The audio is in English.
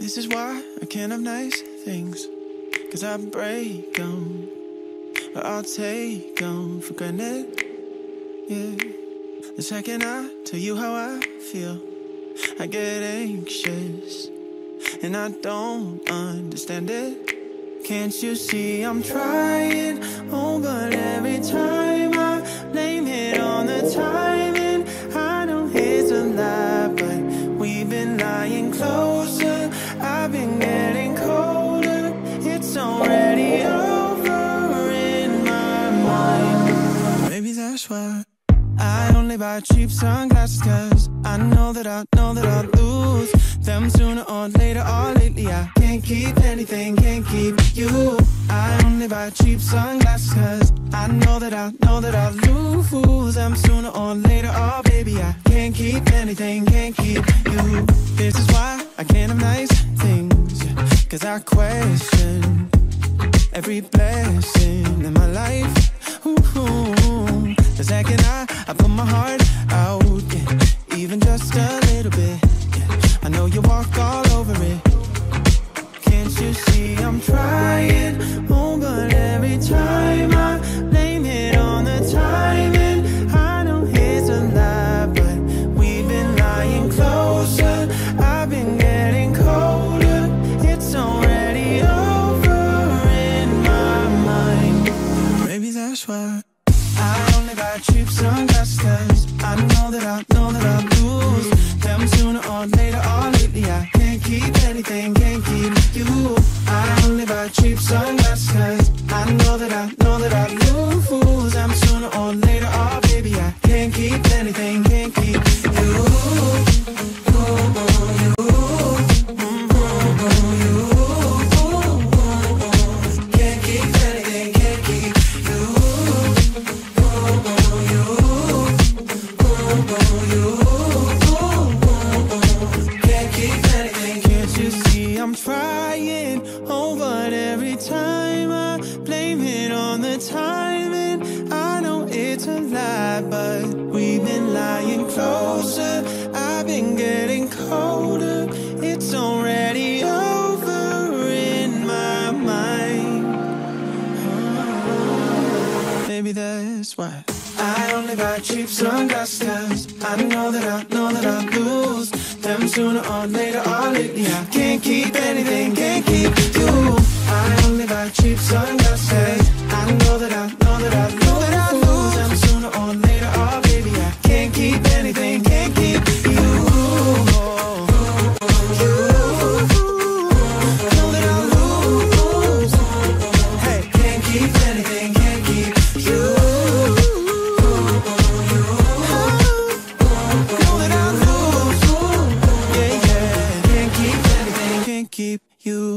This is why I can't have nice things. Cause I break them, or I'll take them for granted. Yeah. The second I tell you how I feel, I get anxious. And I don't understand it. Can't you see I'm trying? Oh, but every time I blame it on the timing, Why. I only buy cheap sunglasses cause I know that I know that I'll lose them sooner or later or lately I can't keep anything, can't keep you I only buy cheap sunglasses cause I know that I know that I'll lose them sooner or later oh baby I can't keep anything, can't keep you This is why I can't have nice things Cause I question every blessing in my life ooh. I put my heart out, yeah, even just a little bit, yeah, I know you walk all over it. Can't you see I'm trying? Oh, but every time I blame it on the timing, I know it's a lie, but we've been lying closer. I've been getting colder. It's already over in my mind. Maybe that's why. Buy cheap sunglasses I know that I know that I lose. Them sooner or later or lately I can't keep anything, time I blame it on the timing, I know it's a lie, but we've been lying closer. I've been getting colder. It's already over in my mind. Maybe that's why I only buy cheap sunglasses I know that I know that I lose them sooner or later or lately I can't keep anything, can't keep you I only buy cheap sunglasses I know that I know that I know that I lose sooner or later oh baby I can't keep anything, can't keep you Know that I lose Hey, can't keep anything, can't keep you Know that I lose, yeah, yeah. Can't keep anything, can't keep you.